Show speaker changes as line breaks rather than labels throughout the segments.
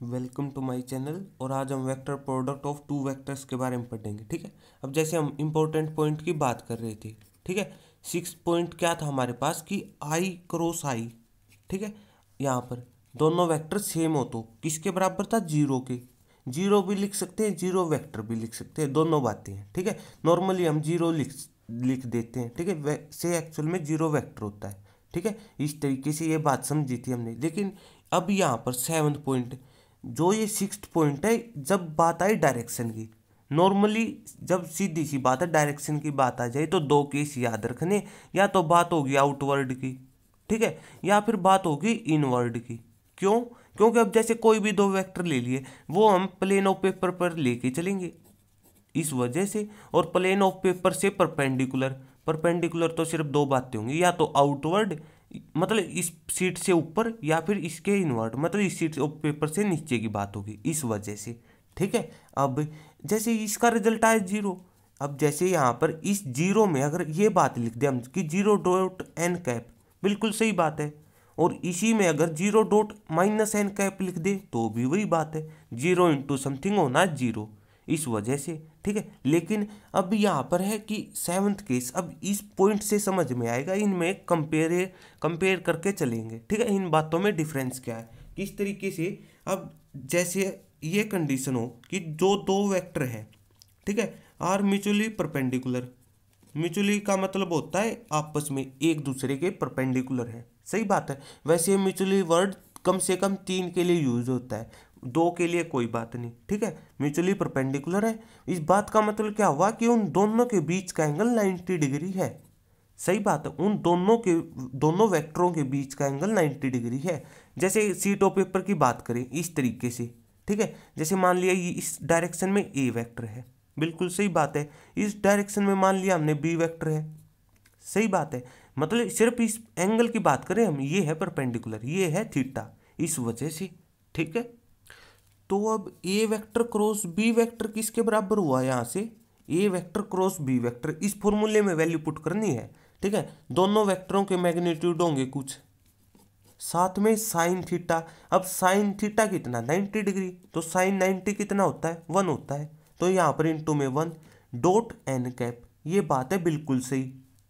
Welcome to my channel और आज हम vector product of two vectors के बारे में पढ़ेंगे, ठीक है? अब जैसे हम इम्पोर्टेंट पॉइंट की बात कर रहे थे, ठीक है? सिक्स पॉइंट क्या था हमारे पास कि आई क्रॉस आई ठीक है? यहाँ पर दोनों वेक्टर सेम हो तो किसके बराबर था? ज़ीरो के। ज़ीरो भी लिख सकते हैं ज़ीरो वेक्टर भी लिख सकते हैं, दोनों बातें हैं, ठीक है? नॉर्मली हम ज़ीरो लिख लिख देते हैं, ठीक है? से एक्चुअल में ज़ीरो वेक्टर होता है, ठीक है? इस तरीके से ये बात समझी थी हमने। लेकिन अब यहाँ पर सेवन पॉइंट जो ये सिक्स पॉइंट है, जब बात आई डायरेक्शन की नॉर्मली जब सीधी सी बात है डायरेक्शन की बात आ जाए तो दो केस याद रखने, या तो बात होगी आउटवर्ड की, ठीक है? या फिर बात होगी इनवर्ड की। क्यों? क्योंकि अब जैसे कोई भी दो वेक्टर ले लिए, वो हम प्लेन ऑफ़ पेपर पर लेके चलेंगे। इस वजह से, और प्लेन ऑफ़ पेपर से परपेंडिकुलर परपेंडिकुलर तो सिर्फ़ दो बातें होंगी, या तो आउटवर्ड मतलब इस सीट से ऊपर या फिर इसके इन्वर्ट मतलब इस सीट ऑफ़ पेपर से नीचे की बात होगी इस वजह से, ठीक है? अब जैसे इसका रिज़ल्ट आया ज़ीरो, अब जैसे यहाँ पर इस ज़ीरो में अगर ये बात लिख दें हम कि ज़ीरो डॉट एन कैप, बिल्कुल सही बात है। और इसी में अगर zero dot minus N cap लिख दे तो भी वही बात है, ज़ीरो इंटू समथिंग होना ज़ीरो। इस वजह से, ठीक है? लेकिन अब यहाँ पर है कि सेवन्थ केस अब इस पॉइंट से समझ में आएगा, इनमें कंपेयर कंपेयर करके चलेंगे, ठीक है? इन बातों में डिफरेंस क्या है? किस तरीके से? अब जैसे ये कंडीशन हो कि जो दो वेक्टर हैं, ठीक है? आर म्यूचुअली परपेंडिकुलर म्यूचुअली का मतलब होता है आपस में एक दूसरे के परपेंडिकुलर है। सही बात है। वैसे म्यूचुअली वर्ड कम से कम तीन के लिए यूज़ होता है। दो के लिए कोई बात नहीं, ठीक है? म्यूचुअली परपेंडिकुलर है। इस बात का मतलब क्या हुआ कि उन दोनों के बीच का एंगल 90 डिग्री है। सही बात है, उन दोनों के, दोनों वेक्टरों के बीच का एंगल 90 डिग्री है। जैसे सीट ऑफ़ पेपर की बात करें, इस तरीके से, ठीक है? जैसे मान लिया ये इस डायरेक्शन में ए वैक्टर है। बिल्कुल सही बात है। इस डायरेक्शन में मान लिया हमने बी वैक्टर है। सही बात है। मतलब सिर्फ़ इस एंगल की बात करें हम, ये है परपेंडिकुलर ये है थीटा इस वजह से, ठीक है? तो अब A vector cross B vector किसके बराबर हुआ यहाँ से? A vector cross B vector इस फॉर्मूले में वैल्यू पुट करनी है, ठीक है? दोनों वेक्टरों के मैग्नीट्यूड होंगे कुछ। साथ में साइन थीटा अब साइन थीटा कितना? 90 डिग्री तो साइन 90 कितना होता है? वन होता है। तो यहाँ पर इंटू में वन डॉट एन कैप ये बात है बिल्कुल सही,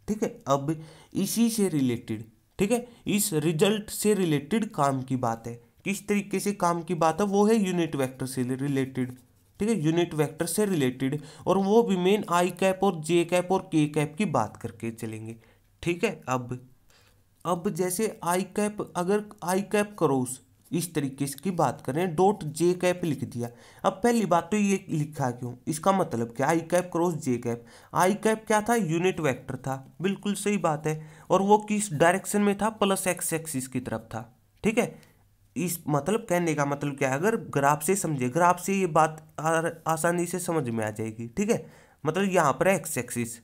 ठीक है? अब इसी से रिलेटेड ठीक है? इस रिज़ल्ट से रिलेटेड काम की बात है। किस तरीके से काम की बात है, वो है यूनिट वेक्टर से रिलेटेड ठीक है? यूनिट वेक्टर से रिलेटेड और वो भी मेन आई कैप और जे कैप और के कैप की बात करके चलेंगे, ठीक है? अब अब जैसे आई कैप अगर आई कैप क्रॉस इस तरीके की बात करें डॉट जे कैप लिख दिया। अब पहली बात तो ये लिखा क्यों? इसका मतलब क्या? I cap cross J cap I cap क्या था? यूनिट वेक्टर था। बिल्कुल सही बात है। और वो किस डायरेक्शन में था? प्लस एक्स एक्सिस की तरफ़ था, ठीक है? इस मतलब कहने का मतलब क्या है? अगर ग्राफ से समझे, ग्राफ से ये बात आसानी से समझ में आ जाएगी, ठीक है? मतलब यहाँ पर X axis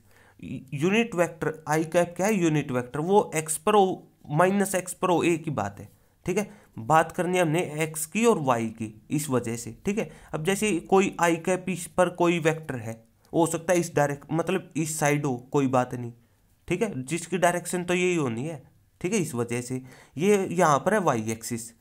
unit vector I cap क्या है? यूनिट वेक्टर वो एक्स पर माइनस एक्स पर ए की बात है, ठीक है? बात करनी है हमने एक्स की और वाई की इस वजह से, ठीक है? अब जैसे कोई आई कैप इस पर कोई वेक्टर है, हो सकता है इस डायरेक्ट मतलब इस साइड हो, कोई बात नहीं, ठीक है? जिसकी डायरेक्शन तो यही होनी है, ठीक है? इस वजह से ये यहाँ पर है वाई एक्सिस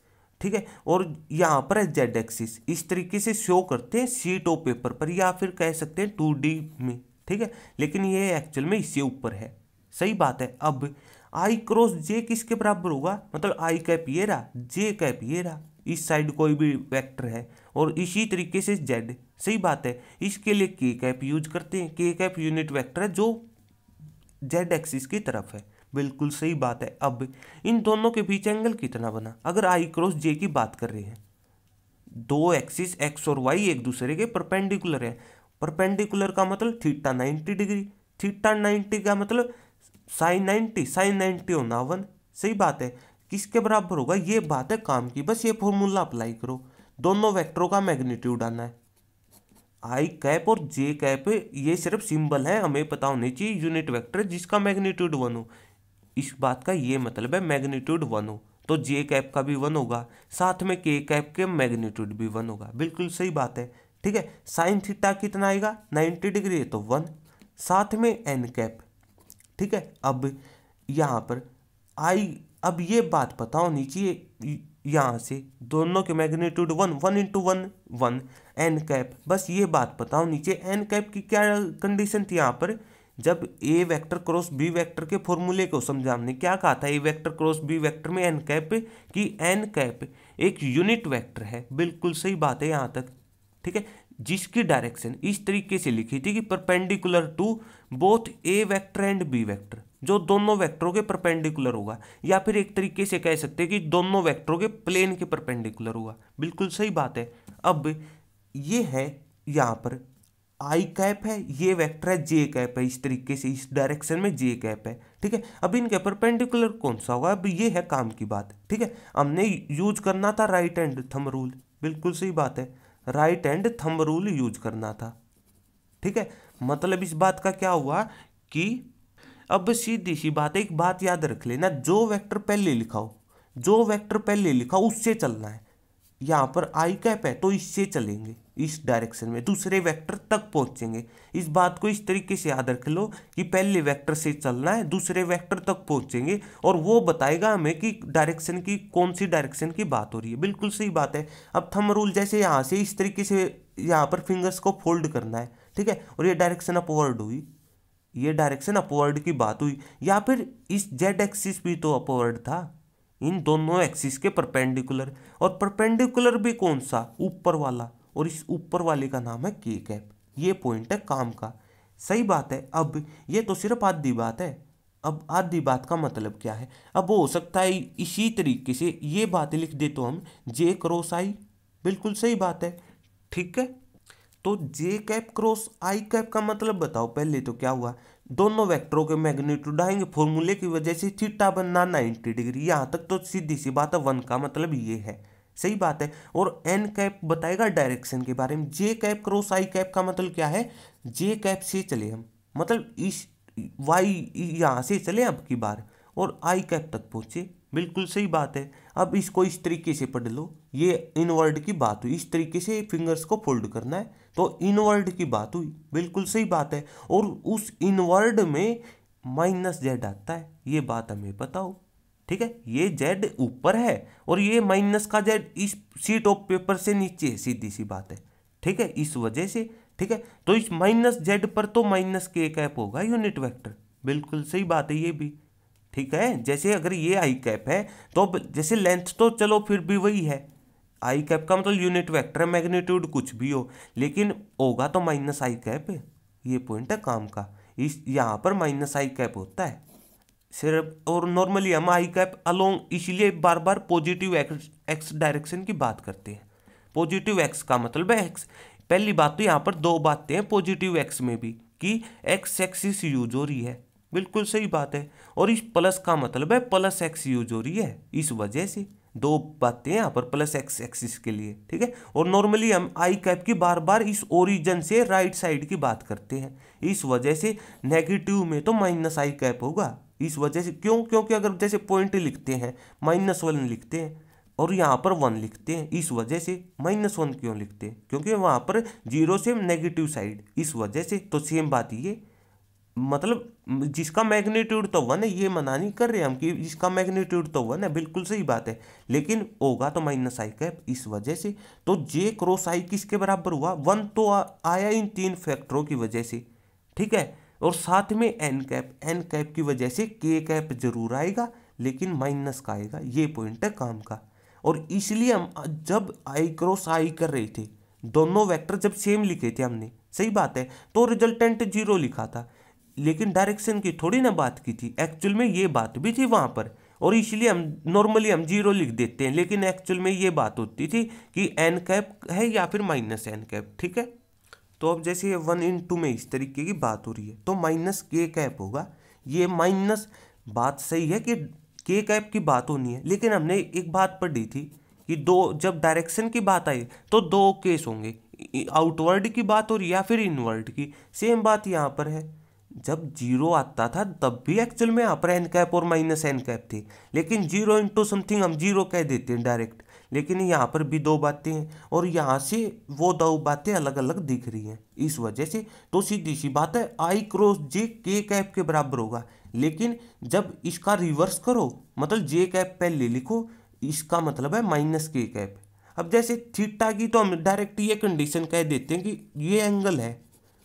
ठीक है? और यहाँ पर है जेड एक्सिस इस तरीके से शो करते हैं सीट ऑफ़ पेपर पर, या फिर कह सकते हैं टू डी में, ठीक है? लेकिन ये एक्चुअल में इससे ऊपर है। सही बात है। अब आई क्रॉस जे किसके बराबर होगा? मतलब आई कैप ये रहा जे कैप ये रहा इस साइड कोई भी वेक्टर है। और इसी तरीके से जेड सही बात है। इसके लिए के कैप यूज़ करते हैं। के कैप यूनिट वेक्टर है जो जेड एक्सिस की तरफ़ है। बिल्कुल सही बात है। अब इन दोनों के बीच एंगल कितना बना? अगर आई क्रॉस जे की बात कर रहे हैं, दो एक्सिस एक्स और वाई एक दूसरे के परपेंडिकुलर है। परपेंडिकुलर का मतलब theta ninety degree theta ninety का मतलब साइन नाइन्टी साइन नाइन्टी होना वन सही बात है। किसके बराबर होगा? ये बात है काम की। बस ये फॉर्मूला अप्लाई करो। दोनों वेक्टरों का मैग्नीट्यूड आना है। आई कैप और जे कैप ये सिर्फ़ सिंबल है। हमें पता होनी चाहिए यूनिट वेक्टर जिसका मैग्नीट्यूड वन हो। इस बात का ये मतलब है मैग्नीट्यूड वन हो। तो जे कैप का भी वन होगा, साथ में के कैप के मैग्नीट्यूड भी वन होगा। बिल्कुल सही बात है, ठीक है? साइन थीटा कितना आएगा? नाइन्टी डिग्री है तो वन। साथ में एन कैप, ठीक है? अब यहाँ पर आई अब ये बात पता होनी चाहिए यहाँ से दोनों के magnitude one one into one one N cap. बस ये बात पता बताओ नीचे एन कैप की क्या कंडीशन थी यहाँ पर? जब A vector cross B vector के फॉर्मूले को समझा, हमने क्या कहा था? A vector cross B vector में एन कैप की एन कैप एक यूनिट वेक्टर है। बिल्कुल सही बात है यहाँ तक, ठीक है? जिसकी डायरेक्शन इस तरीके से लिखी थी कि perpendicular to both A vector and B vector जो दोनों वेक्टरों के परपेंडिकुलर होगा, या फिर एक तरीके से कह सकते हैं कि दोनों वेक्टरों के प्लेन के परपेंडिकुलर होगा। बिल्कुल सही बात है। अब ये है यहाँ पर आई कैप है, ये वेक्टर है जे कैप है, इस तरीके से, इस डायरेक्शन में जे कैप है, ठीक है? अब इनके परपेंडिकुलर कौन सा होगा? अब ये है काम की बात, ठीक है? हमने यूज़ करना था राइट एंड थम रूल बिल्कुल सही बात है। राइट एंड थम रूल यूज़ करना था, ठीक है? मतलब इस बात का क्या हुआ कि अब सीधी सी बात है, एक बात याद रख लेना, जो वेक्टर पहले लिखाओ जो वेक्टर पहले लिखा उससे चलना है। यहाँ पर आई कैप है तो इससे चलेंगे। इस डायरेक्शन में दूसरे वेक्टर तक पहुँचेंगे। इस बात को इस तरीके से याद रख लो कि पहले वेक्टर से चलना है, दूसरे वेक्टर तक पहुँचेंगे और वो बताएगा हमें कि डायरेक्शन की, कौन सी डायरेक्शन की बात हो रही है। बिल्कुल सही बात है। अब थम रूल जैसे यहाँ से इस तरीके से यहाँ पर फिंगर्स को फोल्ड करना है, ठीक है? और ये डायरेक्शन अपवर्ड हुई, ये डायरेक्शन अपवर्ड की बात हुई। या फिर इस जेड एक्सिस भी तो अपवर्ड था, इन दोनों एक्सिस के परपेंडिकुलर और परपेंडिकुलर भी कौन सा? ऊपर वाला। और इस ऊपर वाले का नाम है के कैप ये पॉइंट है काम का। सही बात है, अब ये तो सिर्फ़ आधी बात है। अब आधी बात का मतलब क्या है? अब हो सकता है इसी तरीके से ये बातें लिख दे तो हम जे क्रॉस आई बिल्कुल सही बात है। ठीक है? तो J cap cross I cap का मतलब बताओ, पहले तो क्या हुआ? दोनों वेक्टरों के मैग्नीट्यूड आएँगे फॉर्मूले की वजह से थीटा बनना 90 डिग्री। यहाँ तक तो सीधी सी बात है वन का मतलब ये है। सही बात है। और एन कैप बताएगा डायरेक्शन के बारे में। J cap cross I cap का मतलब क्या है? जे कैप से चले हम। मतलब इस वाई यहाँ से चले अब की बार। और आई कैप तक पहुँचे। बिल्कुल सही बात है। अब इसको इस तरीके से पढ़ लो। ये इनवर्ड की बात हुई। इस तरीके से फिंगर्स को फोल्ड करना है। तो इनवर्ड की बात हुई। बिल्कुल सही बात है। और उस इनवर्ड में माइनस जेड आता है। ये बात हमें बताओ। ठीक है? ये जेड ऊपर है और ये माइनस का जेड इस सीट ऑफ़ पेपर से नीचे है, सीधी सी बात है। ठीक है? इस वजह से, ठीक है? तो इस माइनस जेड पर तो माइनस के कैप होगा यूनिट वेक्टर बिल्कुल सही बात है ये भी। ठीक है? जैसे अगर ये आई कैप है तो जैसे लेंथ तो चलो फिर भी वही है। आई कैप का मतलब यूनिट वेक्टर है मैग्नीट्यूड कुछ भी हो, लेकिन होगा तो माइनस आई कैप ये पॉइंट है काम का। इस, यहाँ पर माइनस आई कैप होता है। सिर्फ़ और नॉर्मली हम आई कैप अलोंग इसलिए बार बार पॉजिटिव एक्स एक्स डायरेक्शन की बात करते हैं। पॉजिटिव एक्स का मतलब है एक्स पहली बात तो यहाँ पर दो बातें हैं पॉजिटिव एक्स में भी, कि एक्स एक्सिस यूज़ हो रही है। बिल्कुल सही बात है। और इस प्लस का मतलब है प्लस एक्स यूज़ हो रही है, इस वजह से। दो बातें यहाँ पर प्लस एक्स एक्सिस के लिए, ठीक है? और नॉर्मली हम आई कैप की बार बार इस ओरिजन से राइट साइड की बात करते हैं। इस वजह से नेगेटिव में तो माइनस आई कैप होगा। इस वजह से क्यों? क्योंकि अगर जैसे पॉइंट लिखते हैं माइनस वन लिखते हैं और यहाँ पर वन लिखते हैं इस वजह से माइनस वन क्यों लिखते हैं? क्योंकि वहाँ पर ज़ीरो से नेगेटिव साइड इस वजह से तो सेम बात ये मतलब जिसका मैग्नीट्यूड तो वन है ये मना नहीं कर रहे हम कि जिसका मैग्नीट्यूड तो वन है बिल्कुल सही बात है। लेकिन होगा तो माइनस आई कैप इस वजह से। तो जे क्रॉस आई किसके बराबर हुआ? वन तो आ, आया इन तीन फैक्टरों की वजह से। ठीक है? और साथ में एन कैप एन कैप की वजह से के कैप ज़रूर आएगा, लेकिन माइनस का आएगा, ये पॉइंट है काम का। और इसलिए हम, जब आई क्रॉस आई कर रहे थे, दोनों वेक्टर जब सेम लिखे थे हमने, सही बात है तो रिजल्टेंट ज़ीरो लिखा था। लेकिन डायरेक्शन की थोड़ी ना बात की थी एक्चुअल में ये बात भी थी वहाँ पर, और इसलिए हम नॉर्मली हम ज़ीरो लिख देते हैं, लेकिन एक्चुअल में ये बात होती थी कि एन कैप है या फिर माइनस एन कैप ठीक है? तो अब जैसे वन इन टू में इस तरीके की बात हो रही है तो माइनस के कैप होगा। ये माइनस बात सही है कि के कैप की बात होनी है, लेकिन हमने एक बात पढ़ी थी कि दो, जब डायरेक्शन की बात आई तो दो केस होंगे। आउटवर्ड की बात और या फिर इनवर्ड की? सेम बात यहाँ पर है। जब ज़ीरो आता था, तब भी एक्चुअल में यहाँ पर एन कैप और माइनस एन कैप थी, लेकिन ज़ीरो इंटू समथिंग हम ज़ीरो कह देते हैं डायरेक्ट। लेकिन यहाँ पर भी दो बातें हैं और यहाँ से वो दो बातें अलग अलग दिख रही हैं। इस वजह से तो सीधी सी बात है आई क्रॉस जे के कैप के बराबर होगा। लेकिन जब इसका रिवर्स करो मतलब जे कैप पहले लिखो, इसका मतलब है माइनस के कैप अब जैसे थीटा की तो हम डायरेक्ट ये कंडीशन कह देते हैं कि ये एंगल है।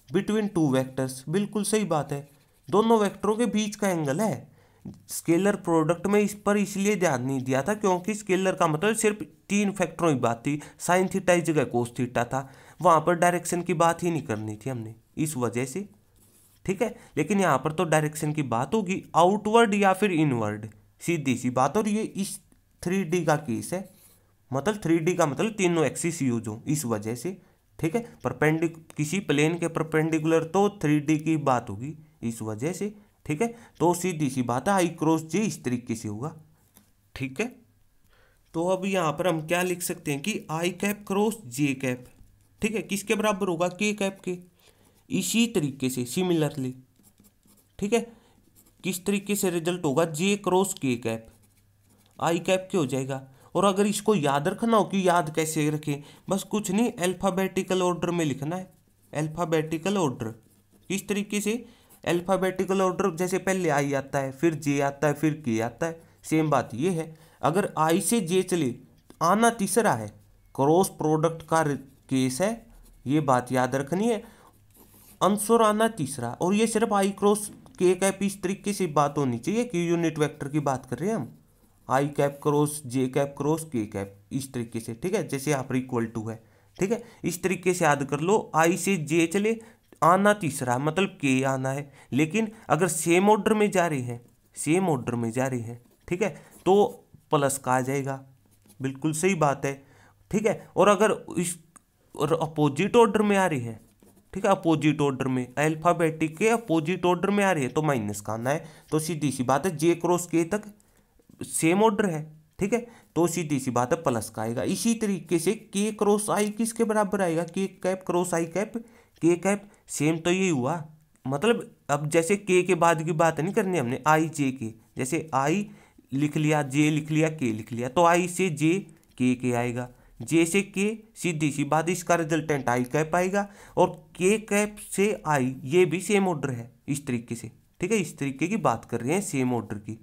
बिटवीन टू वेक्टर्स बिल्कुल सही बात है। दोनों वेक्टरों के बीच का एंगल है। स्केलर प्रोडक्ट में इस पर इसलिए ध्यान नहीं दिया था क्योंकि स्केलर का मतलब सिर्फ़ तीन फैक्टरों की बात थी साइन थीटा इस जगह कोस थीटा था। वहाँ पर डायरेक्शन की बात ही नहीं करनी थी हमने, इस वजह से। ठीक है? लेकिन यहाँ पर तो डायरेक्शन की बात होगी आउटवर्ड या फिर इनवर्ड सीधी सी बात, और ये इस थ्री डी का केस है। मतलब थ्री डी का मतलब तीनों एक्सिस यूज़ हो, इस वजह से। ठीक है? परपेंडिक किसी प्लेन के परपेंडिकुलर तो थ्री डी की बात होगी, इस वजह से। ठीक है? तो सीधी सी बात है आई क्रॉस जे इस तरीके से होगा। ठीक है? तो अब यहाँ पर हम क्या लिख सकते हैं कि I cap cross J cap ठीक है? किसके बराबर होगा? के कैप के। इसी तरीके से सिमिलरली ठीक है? किस तरीके से रिज़ल्ट होगा? J cross K cap I cap के हो जाएगा? और अगर इसको याद रखना हो कि याद कैसे रखें? बस कुछ नहीं अल्फ़ाबेटिकल ऑर्डर में लिखना है। अल्फ़ाबेटिकल ऑर्डर किस तरीके से? अल्फ़ाबेटिकल ऑर्डर जैसे पहले आई आता है, फिर जे आता है, फिर के आता है सेम बात ये है। अगर आई से जे चले आना तीसरा है। क्रॉस प्रोडक्ट का केस है, ये बात याद रखनी है। अंसुर आना तीसरा, और ये सिर्फ़ आई क्रॉस के कैप इस तरीके से बात होनी चाहिए कि यूनिट वेक्टर की बात कर रहे हैं हम। I cap cross J cap cross K cap इस तरीके से, ठीक है? जैसे पर इक्वल टू है, ठीक है? इस तरीके से याद कर लो आई से जे चले आना तीसरा मतलब के आना है। लेकिन अगर सेम ऑर्डर में जा रही है सेम ऑर्डर में जा रही है, ठीक है तो प्लस का आ जाएगा। बिल्कुल सही बात है, ठीक है। और अगर इस, और अपोजिट ऑर्डर में आ रही है, ठीक है अपोजिट ऑर्डर में अल्फाबेटिक के अपोजिट ऑर्डर में आ रही है तो माइनस का आना है। तो सीधी सी बात है जे क्रॉस के तक सेम ऑर्डर है, ठीक है। तो सीधी सी बात है प्लस का आएगा। इसी तरीके से के क्रॉस आई किसके बराबर आएगा? K cap cross I cap K cap same तो यही हुआ। मतलब अब जैसे के के बाद की बात नहीं करनी हमने आई जे के जैसे आई लिख लिया जे लिख लिया के लिख लिया तो आई से जे के के आएगा। जे से के सीधी सी बात, इसका रिजल्टेंट आई कैप आएगा और के कैप से आई ये भी सेम ऑर्डर है, इस तरीके से। ठीक है? इस तरीके की बात कर रहे हैं सेम ऑर्डर की।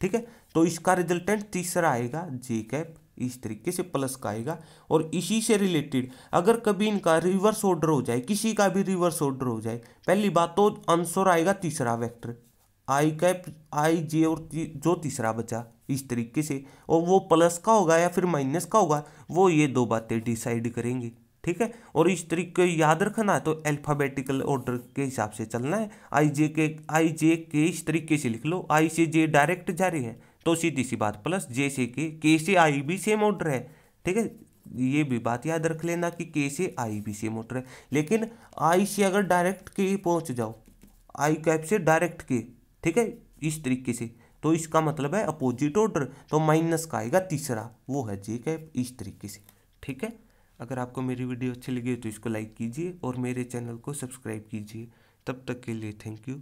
ठीक है? तो इसका रिजल्टेंट तीसरा आएगा जे कैप इस तरीके से प्लस का आएगा और इसी से रिलेटेड अगर कभी इनका रिवर्स ऑर्डर हो जाए, किसी का भी रिवर्स ऑर्डर हो जाए, पहली बात तो आंसर आएगा तीसरा वेक्टर आई कैप आई जे और जो तीसरा बचा, इस तरीके से। और वो प्लस का होगा या फिर माइनस का होगा, वो ये दो बातें डिसाइड करेंगे, ठीक है? और इस तरीके याद रखना है तो अल्फ़ाबेटिकल ऑर्डर के हिसाब से चलना है। आई जे के आई जे के इस तरीके से लिख लो। आई से जे डायरेक्ट जा रही है। तो सीधी सी बात, प्लस जे से के के से आई भी सेम ऑर्डर है, ठीक है? ये भी बात याद रख लेना कि के से आई भी सेम ऑर्डर है। लेकिन आई से अगर डायरेक्ट के पहुँच जाओ, आई कैप से डायरेक्ट के, ठीक है? इस तरीके से तो इसका मतलब है अपोजिट ऑर्डर तो माइनस का आएगा तीसरा, वो है जे कैप, इस तरीके से, ठीक है? अगर आपको मेरी वीडियो अच्छी लगी तो इसको लाइक कीजिए और मेरे चैनल को सब्सक्राइब कीजिए। तब तक के लिए थैंक यू।